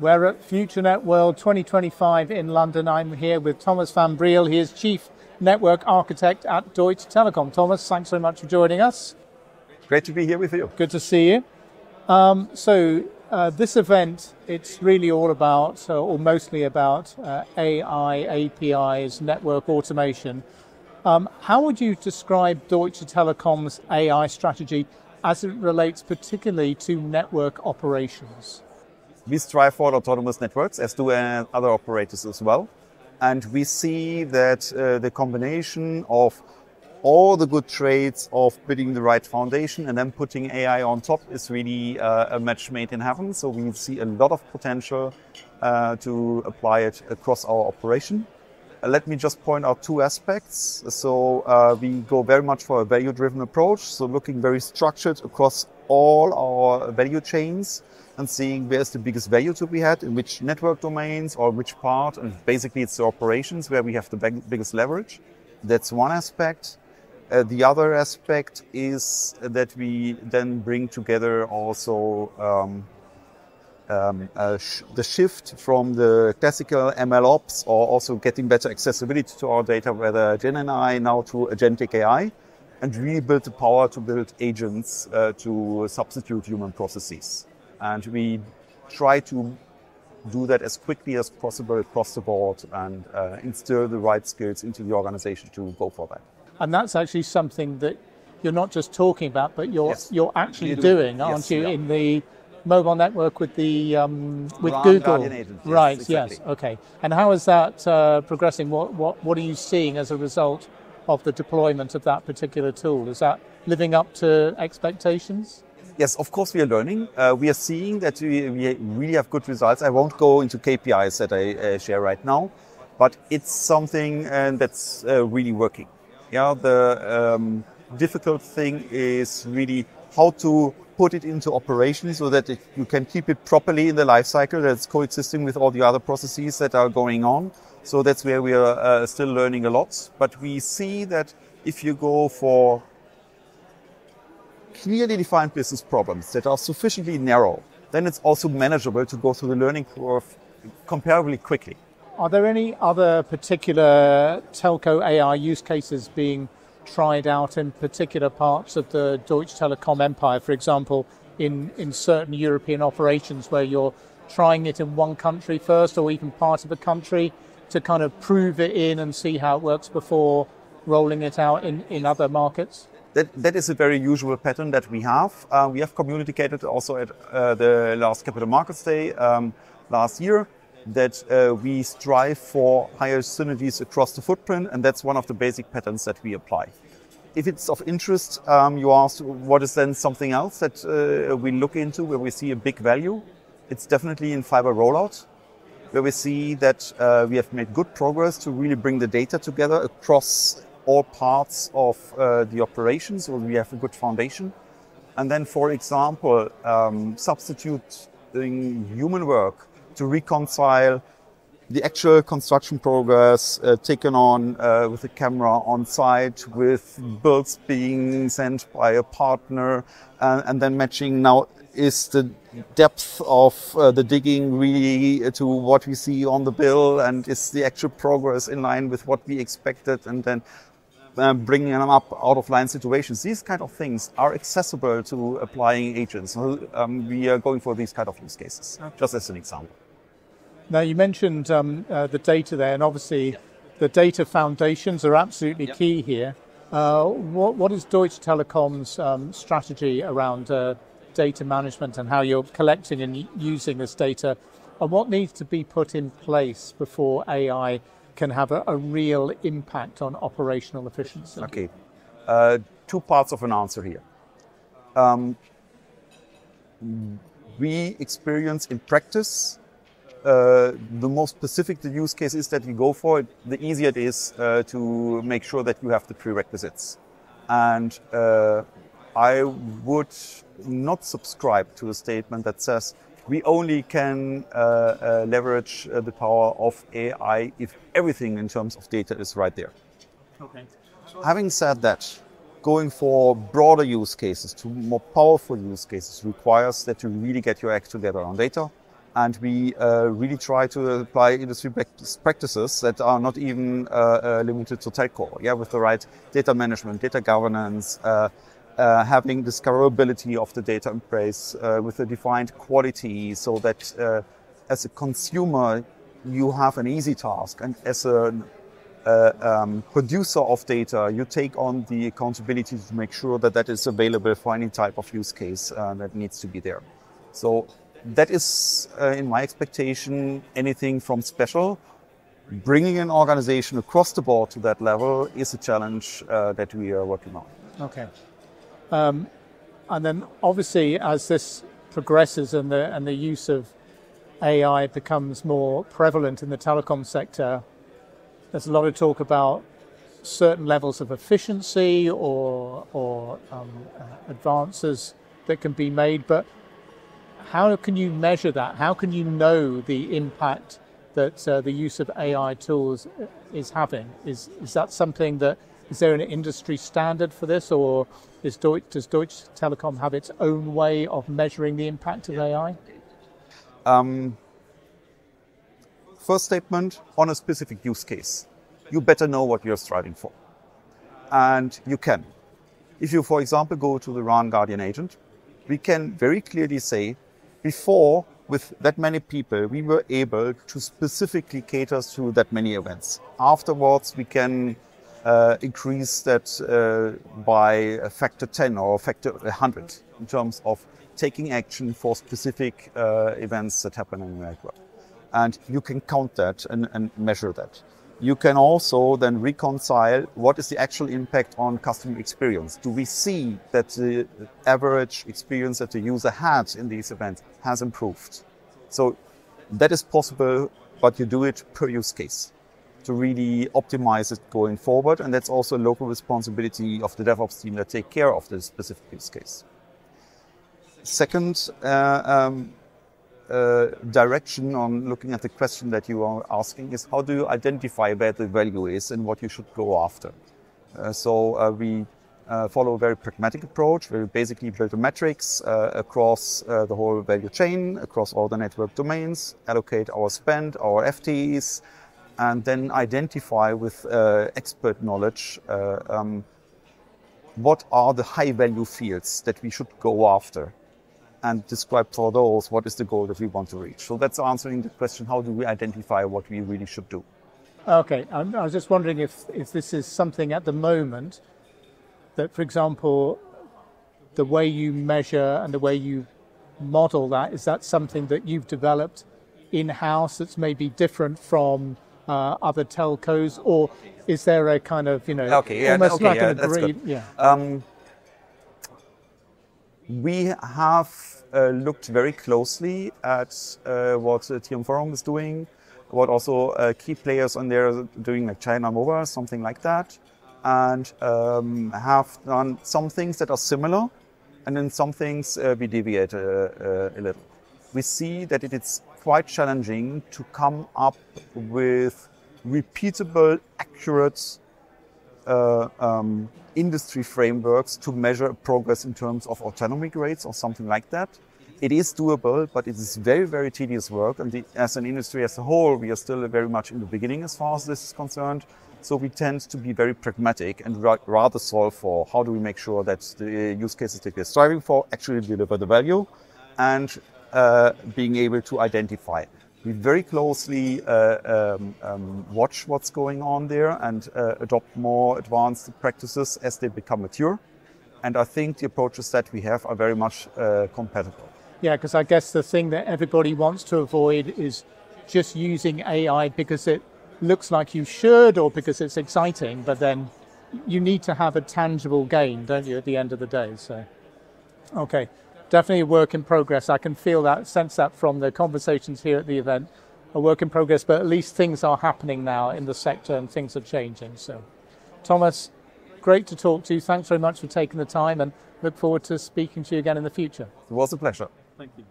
We're at FutureNet World 2025 in London. I'm here with Thomas van Briel. He is Chief Network Architect at Deutsche Telekom. Thomas, thanks so much for joining us. Great to be here with you. Good to see you. Um, so uh, this event, it's really all about, uh, or mostly about, uh, AI, APIs, network automation. Um, how would you describe Deutsche Telekom's AI strategy as it relates particularly to network operations? We strive for autonomous networks, as do other operators as well. And we see that uh, the combination of all the good traits of building the right foundation and then putting AI on top is really uh, a match made in heaven. So we see a lot of potential uh, to apply it across our operation. Uh, let me just point out two aspects. So uh, we go very much for a value-driven approach. So looking very structured across all our value chains and seeing where's the biggest value to be had in which network domains or which part. And basically it's the operations where we have the biggest leverage. That's one aspect. Uh, the other aspect is that we then bring together also um, um, uh, sh the shift from the classical ML ops or also getting better accessibility to our data, whether GenAI now to agentic AI, and really build the power to build agents uh, to substitute human processes. And we try to do that as quickly as possible across the board and uh, instill the right skills into the organization to go for that. And that's actually something that you're not just talking about, but you're yes. you're actually doing, aren't yes, you, yeah. in the mobile network with the um, with Google. Yes, right. Exactly. Yes. Okay. And how is that uh, progressing? What what what are you seeing as a result of the deployment of that particular tool? Is that living up to expectations? Yes, of course we are learning. Uh, we are seeing that we, we, really have good results. I won't go into KPIs that I uh, share right now, but it's something uh, that's uh, really working. Yeah, the um, difficult thing is really how to put it into operation so that it, you can keep it properly in the life cycle that's coexisting with all the other processes that are going on. So that's where we are uh, still learning a lot. But we see that if you go for clearly defined business problems that are sufficiently narrow, then it's also manageable to go through the learning curve comparably quickly. Are there any other particular telco AI use cases being tried out in particular parts of the Deutsche Telekom empire, for example, in, in certain European operations where you're trying it in one country first or even part of a country to kind of prove it in and see how it works before rolling it out in, in other markets? That, that is a very usual pattern that we have. Uh, we have communicated also at uh, the last Capital Markets Day um, last year that uh, we strive for higher synergies across the footprint, and that's one of the basic patterns that we apply. If it's of interest, um, you asked what is then something else that uh, we look into where we see a big value. It's definitely in fiber rollout, where we see that uh, we have made good progress to really bring the data together across all parts of uh, the operations, so we have a good foundation. And then, for example, um, substituting human work to reconcile the actual construction progress uh, taken on uh, with a camera on site, with builds being sent by a partner, uh, and then matching now is the depth of uh, the digging really to what we see on the bill, and is the actual progress in line with what we expected, and then uh, bringing them up out of line situations. These kind of things are accessible to applying agents. So, um, we are going for these kind of use cases, just as an example. Now, you mentioned um, uh, the data there, and obviously the data foundations are absolutely yep. key here. Uh, what, what is Deutsche Telekom's um, strategy around uh, data management and how you're collecting and using this data? And what needs to be put in place before AI can have a, a real impact on operational efficiency? Okay. Uh, two parts of an answer here. Um, we experience in practice uh, the more specific the use case is that you go for, the easier it is uh, to make sure that you have the prerequisites. And uh, I would not subscribe to a statement that says we only can uh, uh, leverage the power of AI if everything in terms of data is right there. Okay. Having said that, going for broader use cases to more powerful use cases requires that you really get your act together on data and we uh, really try to apply industry practices that are not even uh, uh, limited to telco. Yeah, with the right data management, data governance, uh, uh, having discoverability of the data in place uh, with a defined quality, so that as a consumer you have an easy task, and as a um, producer of data, you take on the accountability to make sure that that is available for any type of use case that needs to be there. So that is, uh, in my expectation, anything from special. Bringing an organization across the board to that level is a challenge uh, that we are working on. Okay. Um, and then, obviously, as this progresses and the and the use of AI becomes more prevalent in the telecom sector, there's a lot of talk about certain levels of efficiency or or um, uh, advances that can be made, but how can you measure that? How can you know the impact that uh, the use of AI tools is having? Is, is that something that, is there an industry standard for this or Deutsche, does Deutsche Telekom have its own way of measuring the impact of AI? Um, first statement on a specific use case. You better know what you're striving for. And you can. If you, for example, go to the RAN Guardian agent, we can very clearly say before, with that many people, we were able to specifically cater to that many events. Afterwards, we can uh, increase that uh, by a factor 10 or a factor 100 in terms of taking action for specific uh, events that happen in the network. And you can count that and, and measure that you can also then reconcile what is the actual impact on customer experience. Do we see that the average experience that the user had in these events has improved? So that is possible, but you do it per use case to really optimize it going forward. And that's also a local responsibility of the DevOps team that take care of this specific use case. Second, uh, um, uh, direction on looking at the question that you are asking is how do you identify where the value is and what you should go after? Uh, so uh, we uh, follow a very pragmatic approach we basically build matrix uh, across the whole value chain, across all the network domains, allocate our spend, our FTEs, and then identify with expert knowledge um, what are the high value fields that we should go after and describe for those what is the goal that we want to reach. So that's answering the question how do we identify what we really should do? Okay, I was just wondering if, if this is something at the moment that, for example, the way you measure and the way you model that, is that something that you've developed in house that's maybe different from uh, other telcos, or is there a kind of, you know, okay, yeah, almost okay, like yeah, an agreed, yeah. Um, we have uh, looked very closely at uh, what uh, TM Forum is doing, what also uh, key players on there are doing, like China Mobile, something like that, and um, have done some things that are similar, and then some things uh, we deviate uh, uh, a little. We see that it is quite challenging to come up with repeatable, accurate uh, um, industry frameworks to measure progress in terms of autonomy grades or something like that. It is doable, but it is very, very tedious work. And the, as an industry as a whole, we are still very much in the beginning as far as this is concerned. So we tend to be very pragmatic and ra- rather solve for how do we make sure that the use cases that we're striving for actually deliver the value and being able to identify we very closely uh, um, um, watch what's going on there and uh, adopt more advanced practices as they become mature. And I think the approaches that we have are very much uh, compatible. Yeah, because I guess the thing that everybody wants to avoid is just using AI because it looks like you should or because it's exciting, but then you need to have a tangible gain, don't you, at the end of the day? So, okay definitely a work in progress. I can feel that, sense that from the conversations here at the event. A work in progress, but at least things are happening now in the sector and things are changing. So, Thomas, great to talk to you. Thanks very much for taking the time and look forward to speaking to you again in the future. It was a pleasure. Thank you.